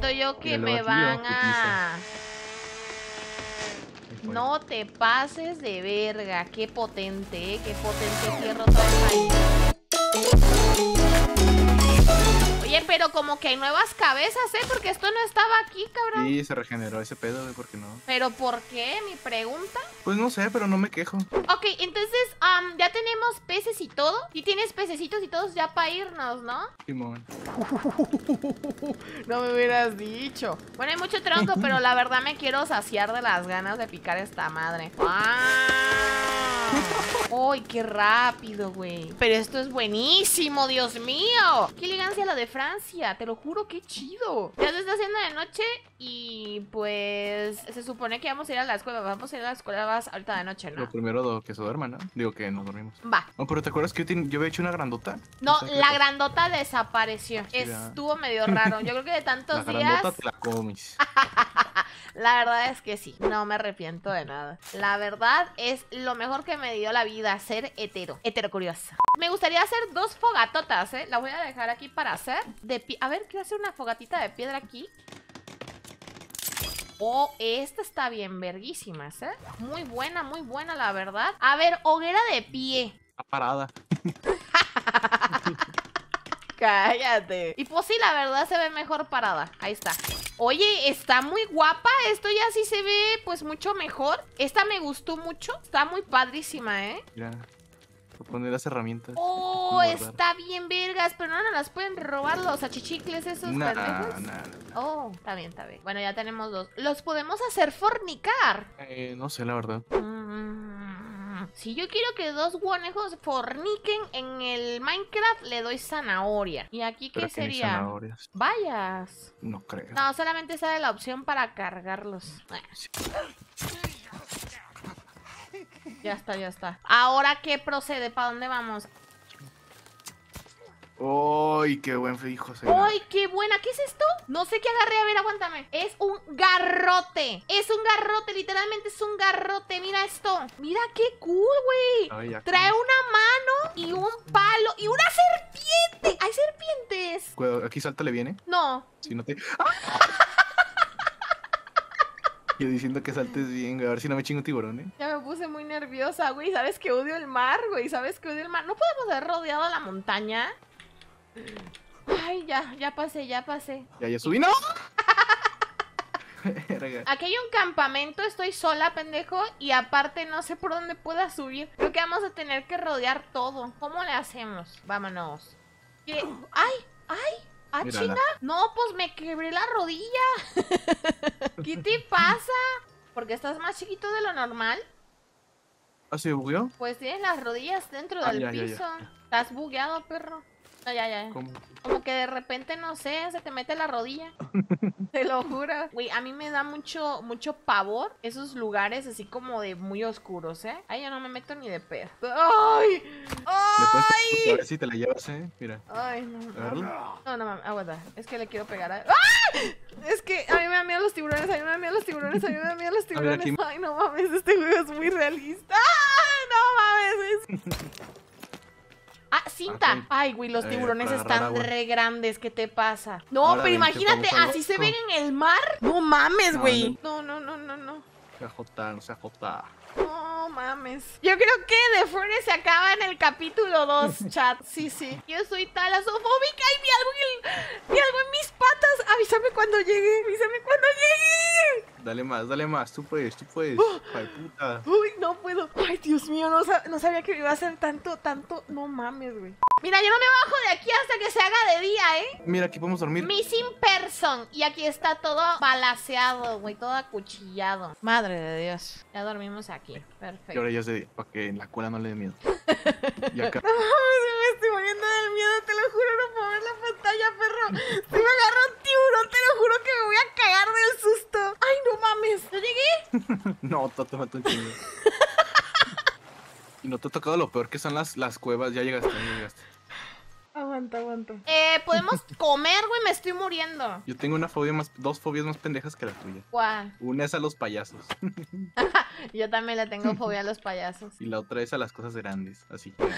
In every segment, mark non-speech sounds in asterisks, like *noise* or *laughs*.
Siento yo que me van a... No te pases de verga. Qué potente, ¿eh? Qué potente fierro traes ahí. Oye, pero como que hay nuevas cabezas, ¿eh? Porque esto no estaba aquí, cabrón. Sí, se regeneró ese pedo, güey, ¿por qué no? ¿Pero por qué? Mi pregunta. Pues no sé, pero no me quejo. Ok, entonces ya tenemos peces y todo. Y tienes pececitos y todos ya para irnos, ¿no? Simón. *laughs* No me hubieras dicho. Bueno, hay mucho tronco, pero la verdad me quiero saciar de las ganas de picar esta madre. ¡Wow! ¡Ay, qué rápido, güey! Pero esto es buenísimo, Dios mío. ¡Qué elegancia la de Francia! Te lo juro, qué chido. Ya se está haciendo de noche y pues se supone que vamos a ir a la escuela. Vamos a ir a la escuela vas ahorita de noche, ¿no? Lo primero que se duerma, ¿no? Digo que nos dormimos. Va. No, pero ¿te acuerdas que yo, ten- yo había hecho una grandota? No, O sea, que la pues, grandota desapareció. Sí. Estuvo medio raro. Yo creo que de La tantos días. grandota te la comes. *laughs* La verdad es que sí, no me arrepiento de nada. La verdad es lo mejor que me dio la vida, ser hetero, hetero curiosa. Me gustaría hacer dos fogatotas, ¿eh? La voy a dejar aquí para hacer. De a ver, quiero hacer una fogatita de piedra aquí. Oh, esta está bien verguísimas, ¿eh? Muy buena, muy buena, la verdad. A ver, hoguera de pie. Está parada. *laughs* Cállate. Y pues sí, la verdad se ve mejor parada. Ahí está. Oye, está muy guapa. Esto ya sí se ve pues mucho mejor. Esta me gustó mucho. Está muy padrísima, ¿eh? Mira. Poner las herramientas. Oh, está bien vergas. Pero no nos las pueden robar los achichicles esos Nah, pendejos. nah, nah. Oh, está bien, está bien. Bueno, ya tenemos dos. Los podemos hacer fornicar. Eh, no sé, la verdad. Mm, Si yo quiero que dos guanejos forniquen en el Minecraft, le doy zanahoria. ¿Y aquí qué no sería? zanahorias. Vayas. No creo. No, solamente sale la opción para cargarlos. Ya está, ya está. Ahora, ¿qué procede? ¿Para dónde vamos? ¡Uy, qué buen soy! ¡Ay, qué buena! ¿Qué es esto? No sé qué agarré. A ver, aguántame. Es un garrote. Es un garrote. Literalmente es un garrote. Mira esto. Mira qué cool, güey. Ay. Trae una mano y un palo y una serpiente. ¿Hay serpientes? Cuidado, Aquí sáltale bien, ¿eh? No. Si no te... *laughs* Yo diciendo que saltes bien, güey. A ver si no me chingo un tiburón, ¿eh? Ya me puse muy nerviosa, güey. ¿Sabes que odio el mar, güey? ¿Sabes que odio el mar? ¿No podemos haber rodeado la montaña? Ay, ya, ya pasé, ya pasé. Ya, ya subí. ¡No! *laughs* Aquí hay un campamento, estoy sola, pendejo. Y aparte no sé por dónde pueda subir. Creo que vamos a tener que rodear todo. ¿Cómo le hacemos? Vámonos. ¿Qué? ¡Ay! ¡Ay! ¿Ah, Mírala. chinga? No, pues me quebré la rodilla. *laughs* ¿Qué te pasa? ¿Porque estás más chiquito de lo normal? ¿Ah, se bugueó? Pues tienes las rodillas dentro Ah, del ya, ya, piso. ya. Estás bugueado, perro. No, ya, ya. ¿Cómo? Como que de repente, no sé, se te mete la rodilla. *laughs* Te lo juro. Güey, a mí me da mucho, mucho pavor esos lugares así como de muy oscuros, ¿eh? Ay, yo no me meto ni de pedo. ¡Ay! ¡Ay! a ver si te la llevas, ¿eh? Mira. Ay, no, no. No, no, mames, aguanta. Es que le quiero pegar a... ¡Ah! Es que a mí me dan miedo los tiburones, a mí me dan miedo los tiburones, a mí me dan miedo los tiburones. Ay, no mames, este juego es muy realista. ¡Ah! No mames. es- *laughs* Ah, cinta. Ay, güey, los Eh, tiburones están re grandes. ¿Qué te pasa? No, Ahora pero imagínate, así se ven en el mar. No mames, güey. No, no, no, no, no. Se ajota, no se ajota. No mames. Yo creo que The Furnace se acaba en el capítulo 2, *laughs* chat. Sí, sí. Yo soy talasofóbica y vi algo, en, vi algo en mis patas. Avísame cuando llegue. Avísame cuando llegue. Dale más, dale más. Tú puedes, tú puedes. ¡Oh! Hija de puta. Uy, no puedo. Ay, Dios mío, no, sab- no sabía que me iba a hacer tanto, tanto. No mames, güey. Mira, yo no me bajo de aquí hasta que se haga de día, ¿eh? Mira, aquí podemos dormir. Missing person. Y aquí está todo balaseado, güey. Todo acuchillado. Madre de Dios. Ya dormimos aquí. Y Perfecto. ahora ya se para que en la cola no le dé miedo. *laughs* Y acá. No mames, me estoy muriendo del miedo, te lo juro, no puedo ver la pantalla, perro. Si me agarra un tiburón, te lo juro que me voy a cagar del susto. Ay, no mames. *laughs* ¿No llegué? No, te te mató un chingo. Y no te ha tocado lo peor que son las, las cuevas. Ya llegaste, ya llegaste. Aguanta, aguanta. Eh, podemos *laughs* comer, güey, me estoy muriendo. Yo tengo una fobia más, dos fobias más pendejas que la tuya. ¿Cuál? Una es a los payasos. *laughs* Yo también le tengo fobia a los payasos. Y la otra es a las cosas grandes. Así que. *laughs*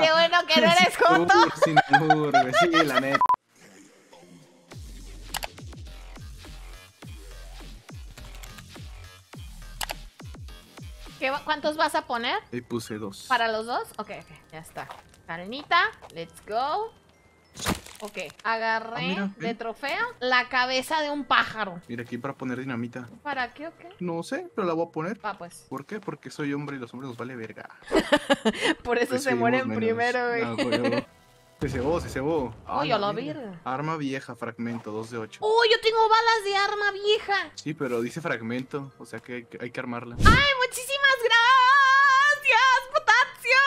Qué bueno que no eres Sin joto. Sin albur, güey. Sí, la neta. ¿Qué va- ¿Cuántos vas a poner? Ahí puse dos. ¿Para los dos? Ok, ok, ya está. Carenita, let's go. Ok, agarré Ah, mira, de trofeo la cabeza de un pájaro. Mira aquí para poner dinamita. ¿Para qué o qué? No sé, pero la voy a poner. Va, pues. ¿Por qué? Porque soy hombre y los hombres nos vale verga. *laughs* Por eso Pues se mueren menos. primero, güey. Se cebó, se cebó. Ah, a la verga. Arma vieja, fragmento, 2 de 8. ¡Oh, yo tengo balas de arma vieja! Sí, pero dice fragmento, o sea que hay que, armarla. ¡Ay, muchísimas gracias, potasio!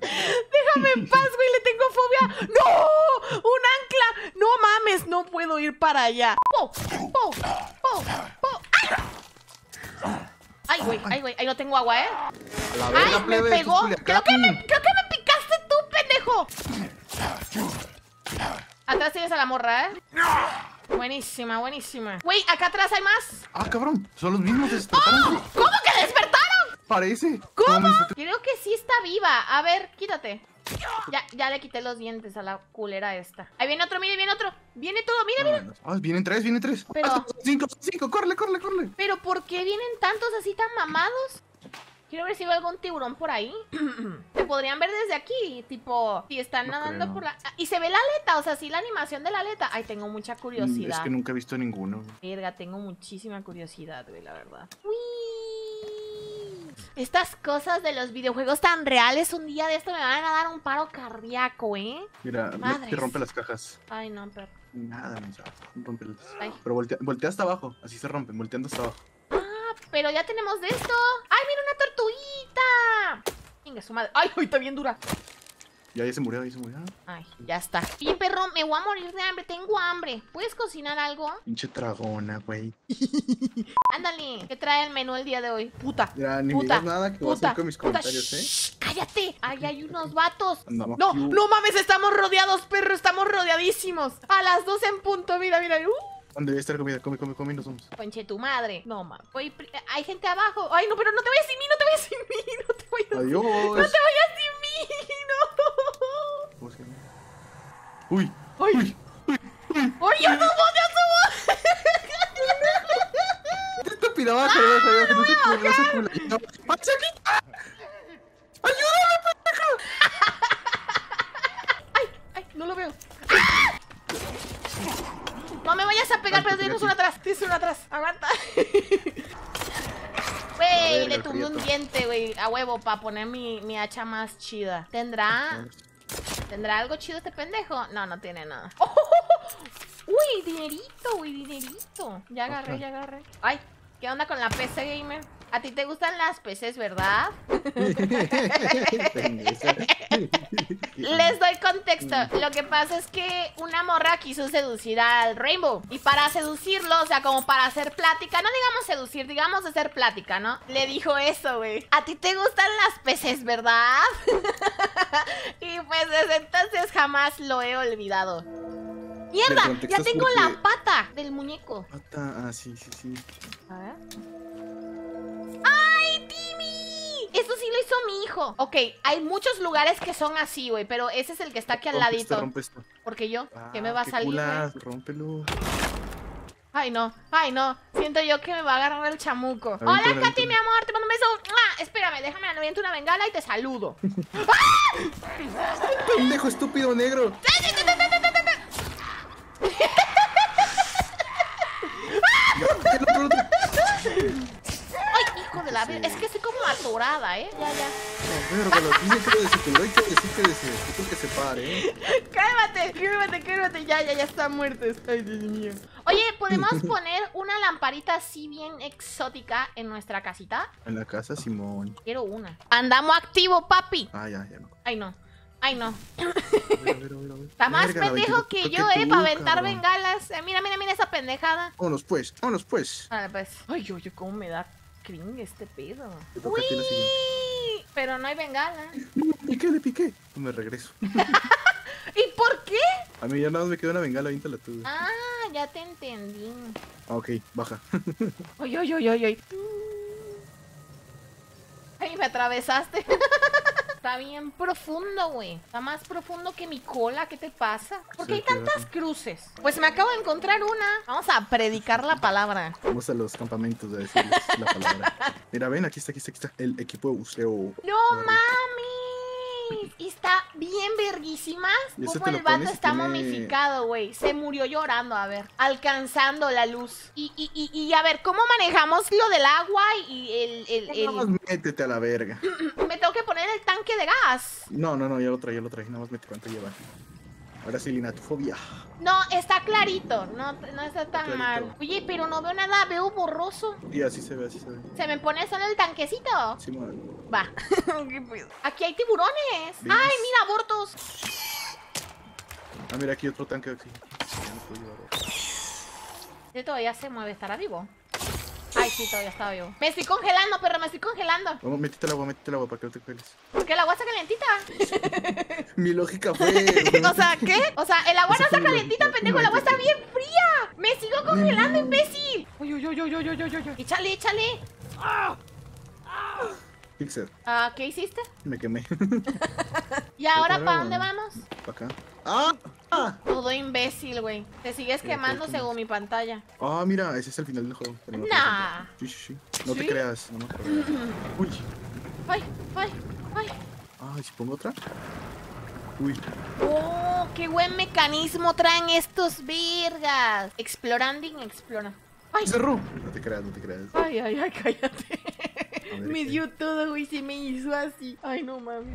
*laughs* Déjame en paz, güey, le tengo fobia. ¡No! ¡Un ancla! ¡No mames! No puedo ir para allá. ¡Po! ¡Po! ¡Po! ¡Po! ¡Ay! ¡Ay, güey! ¡Ay, güey! ¡Ay, no tengo agua, eh! ¡Ay, me plebe, pegó! ¡Creo que me, creo que me *coughs* Atrás tienes a la morra, ¿eh? Buenísima, buenísima. Güey, acá atrás hay más. Ah, cabrón, son los mismos, se despertaron. ¿Cómo que despertaron? Parece. ¿Cómo? Creo que sí está viva. A ver, quítate. Ya, ya le quité los dientes a la culera esta. Ahí viene otro, mire, viene otro. Viene todo, mira, mira. Ah, vienen tres, vienen tres. Pero- Ah, cinco, cinco, corre, corre, corre. Pero ¿por qué vienen tantos así tan mamados? Quiero ver si veo algún tiburón por ahí. *clears throat* Se podrían ver desde aquí, tipo, si están No nadando creo. por la... Ah, Y se ve la aleta, o sea, sí la animación de la aleta. Ay, tengo mucha Mm, curiosidad. Es que nunca he visto ninguno. Verga, tengo muchísima curiosidad, güey, la verdad. Uy. Estas cosas de los videojuegos tan reales, un día de esto me van a dar un paro cardíaco, ¿eh? Mira, Madres. que rompe las cajas. Ay, no, pero... Nada, no. Ay. Pero voltea, voltea hasta abajo, así se rompen, volteando hasta abajo. Ah, pero ya tenemos de esto. ¡Ay, mira! Venga, su madre. ¡Ay, ay, está bien dura! Ya, ya se murió, ya se murió. Ay, ya está. Bien, perro, me voy a morir de hambre. Tengo hambre. ¿Puedes cocinar algo? Pinche tragona, güey. *laughs* Ándale. ¿Qué trae el menú el día de hoy? Puta. Ya, ni me Puta, digas nada que voy a Puta, hacer con mis puta, comentarios, ¿eh? shh, cállate. Ay, hay unos vatos. Andamos No, aquí, no mames, estamos rodeados, perro. Estamos rodeadísimos. A las dos en punto, mira, mira. Uh, ¿Dónde debe estar comida? Come, come, come y nos vamos. conche tu madre. No, mames. Voy Hay gente abajo. Ay, no, pero no te vayas sin mí, no te vayas sin mí. *laughs* No te vayas, no Adiós. te vayas sin mí. No. ¿Cómo se llama? Uy, Ay. Ay, ya subo, ya subo. qué estúpida baja, baja, baja, no se cuela, no se cuela. No, ¡pasa aquí! Ay, ay, no lo veo. No me vayas a pegar, pero tienes uno atrás, tienes uno atrás. Aguanta. *laughs* Verga, le tuve un diente, güey, a huevo, para poner mi, mi hacha más chida. ¿Tendrá, ¿Tendrá algo chido este pendejo? No, no tiene nada. ¡Oh! *laughs* Uy, dinerito, güey, dinerito. Ya agarré, ya agarré. Ay, ¿qué onda con la PC gamer? A ti te gustan las PCs, ¿verdad? *laughs* Les doy contexto. Lo que pasa es que una morra quiso seducir al Rainbow. Y para seducirlo, o sea, como para hacer plática, no digamos seducir, digamos hacer plática, ¿no? Le dijo eso, güey. A ti te gustan las peces, ¿verdad? *laughs* y pues desde entonces jamás lo he olvidado. ¡Mierda! Ya tengo porque- la pata del muñeco. Pata, ah, sí, sí, sí. A ver. Lo hizo mi hijo. Ok, hay muchos lugares que son así, güey, pero ese es el que está aquí al ladito. Porque yo, Ah, ¿qué me va a salir, culas, Rómpelo. Ay, no, ay, no. Siento yo que me va a agarrar el chamuco. Hola, Katy, mi amor, te mando un beso. ¡Mua! Espérame, déjame aviento una bengala y te saludo. *laughs* Pendejo estúpido negro. Ya, el otro, el otro. Es que estoy como atorada, ¿eh? Ya, ya. No, pero lo dice que lo desequilibró y que decir que se pare, ¿eh? *laughs* Cálmate, cálmate, cálmate. Ya, ya, ya están muertos. Ay, Dios mío. Oye, ¿podemos *laughs* poner una lamparita así bien exótica en nuestra casita? En la casa, Simón. Quiero una. Andamos activo, papi. Ah, ya, ya no. Ay, no. Ay, no. A ver, a ver, a ver, a ver. Está más Verga, pendejo 22 que yo, eh, tú, para aventar cabrón. bengalas. Eh, mira, mira, mira esa pendejada. Vámonos pues, vámonos pues. Vale, pues. Ay, oye, cómo me da cringe este pedo. La. Uy, Pero no hay bengala. Le piqué, le piqué. Pues me regreso. *laughs* ¿Y por qué? A mí ya nada más me quedó una bengala, avíntala tú. Ah, ya te entendí. Ah, ok, baja. Ay, ay, ay, ay, ay. Ay, me atravesaste. *laughs* Está bien profundo, güey. Está más profundo que mi cola. ¿Qué te pasa? ¿Por qué Sí, hay tantas claro. cruces? Pues me acabo de encontrar una. Vamos a predicar la palabra. Vamos a los campamentos a decirles la palabra. Mira, ven, aquí está, aquí está, aquí está. El equipo de buceo. ¡No mami! Y está bien eso Como te el vato está tiene- momificado, güey. Se murió llorando, a ver. Alcanzando la luz. Y, y, y, y a ver, ¿cómo manejamos lo del agua y el... el, el- Nada más métete a la verga. *clears throat* Me tengo que poner el tanque de gas. No, no, no, ya lo trae, ya lo trae. Nada más mete cuánto lleva. Ahora sí, linatofobia. No, está clarito. No, no está tan Clarito. mal. Oye, pero no veo nada. Veo borroso. Y así se ve, así se ve. ¿Se me pone solo el tanquecito? Sí, man. Va. *laughs* ¿Qué pedo? Aquí hay tiburones. ¿Ves? Ay, mira, abortos. Ah, mira, aquí otro tanque otro. Este todavía se mueve. ¿Estará vivo? Ay, sí, todavía está vivo. Me estoy congelando, perro. Me estoy congelando. Vamos, métete el agua, métete el agua para que no te cueles. Porque el agua está calentita. *laughs* Mi lógica fue. *laughs* o sea, ¿qué? O sea, el agua Esa no está calentita, lógica. pendejo. El agua está bien fría. Me sigo congelando, imbécil. Uy, uy, uy, uy, uy, uy, uy, uy. Échale, échale. Pixel, Ah, ¿qué hiciste? me quemé. *laughs* ¿Y ahora para dónde vamos? para acá. ¡Ah! ¡Ah! Todo imbécil, güey. Te sigues quemando que según mi pantalla. Ah, mira, ese es el final del juego. no te Nah. preocupes. Sí, sí, sí. No ¿Sí? te creas, no me acuerdo. Uy. Ay, ay, ay. Ay, si pongo otra. Uy. Oh, qué buen mecanismo traen estos vergas. Exploranding, explora. Ay, Cerró. No te creas, no te creas. ay, ay, ay, cállate. Ver, Me dio todo, güey, se me hizo así. Ay, no mames.